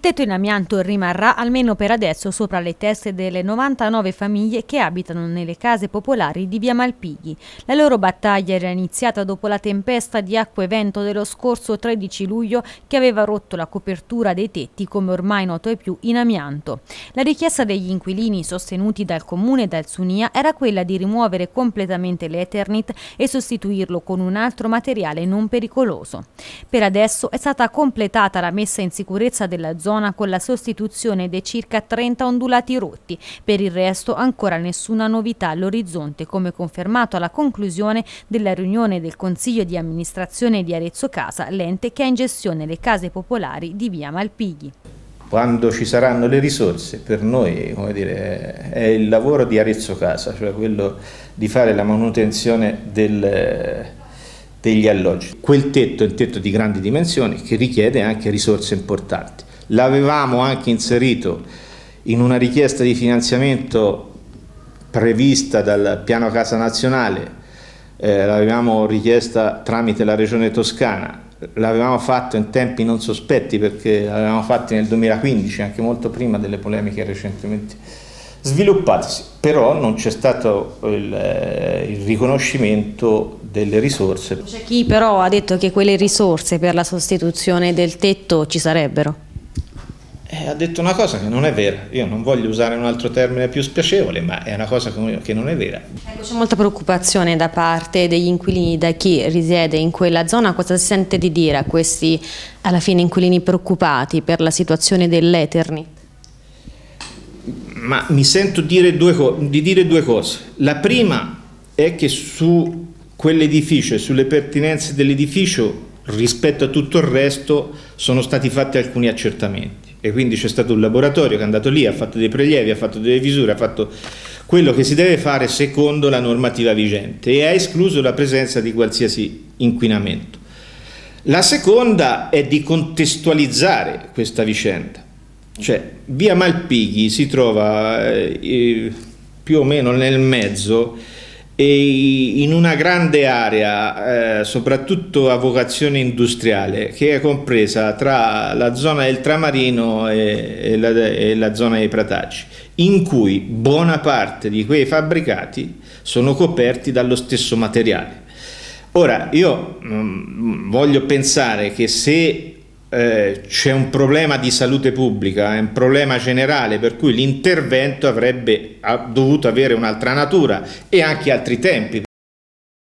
tetto in amianto rimarrà almeno per adesso sopra le teste delle 99 famiglie che abitano nelle case popolari di via Malpighi. La loro battaglia era iniziata dopo la tempesta di acqua e vento dello scorso 13 luglio che aveva rotto la copertura dei tetti come ormai noto ai più in amianto. La richiesta degli inquilini sostenuti dal comune e dal Sunia era quella di rimuovere completamente l'Eternit e sostituirlo con un altro materiale non pericoloso. Per adesso è stata completata la messa in sicurezza della zona zona con la sostituzione dei circa 30 ondulati rotti. Per il resto ancora nessuna novità all'orizzonte, come confermato alla conclusione della riunione del Consiglio di amministrazione di Arezzo Casa, l'ente che ha in gestione le case popolari di via Malpighi. Quando ci saranno le risorse, per noi dire, è il lavoro di Arezzo Casa, cioè quello di fare la manutenzione del, degli alloggi. Quel tetto è un tetto di grandi dimensioni che richiede anche risorse importanti. L'avevamo anche inserito in una richiesta di finanziamento prevista dal piano Casa Nazionale, eh, l'avevamo richiesta tramite la Regione Toscana, l'avevamo fatto in tempi non sospetti perché l'avevamo fatto nel 2015, anche molto prima delle polemiche recentemente sviluppatesi, però non c'è stato il, eh, il riconoscimento delle risorse. C'è chi però ha detto che quelle risorse per la sostituzione del tetto ci sarebbero eh, ha detto una cosa che non è vera. Io non voglio usare un altro termine più spiacevole, ma è una cosa che non è vera. Ecco, c'è molta preoccupazione da parte degli inquilini, da chi risiede in quella zona. Cosa si sente di dire a questi, alla fine, inquilini preoccupati per la situazione dell'Eterni? Ma mi sento dire due, di dire due cose. La prima è che su quell'edificio e sulle pertinenze dell'edificio rispetto a tutto il resto sono stati fatti alcuni accertamenti e quindi c'è stato un laboratorio che è andato lì, ha fatto dei prelievi, ha fatto delle visure, ha fatto quello che si deve fare secondo la normativa vigente e ha escluso la presenza di qualsiasi inquinamento. La seconda è di contestualizzare questa vicenda, cioè via Malpighi si trova eh, più o meno nel mezzo e in una grande area, eh, soprattutto a vocazione industriale, che è compresa tra la zona del Tramarino e, e, la, e la zona dei Pratacci, in cui buona parte di quei fabbricati sono coperti dallo stesso materiale. Ora, io mh, mm, voglio pensare che se eh, c'è un problema di salute pubblica, è un problema generale per cui l'intervento avrebbe dovuto avere un'altra natura e anche altri tempi.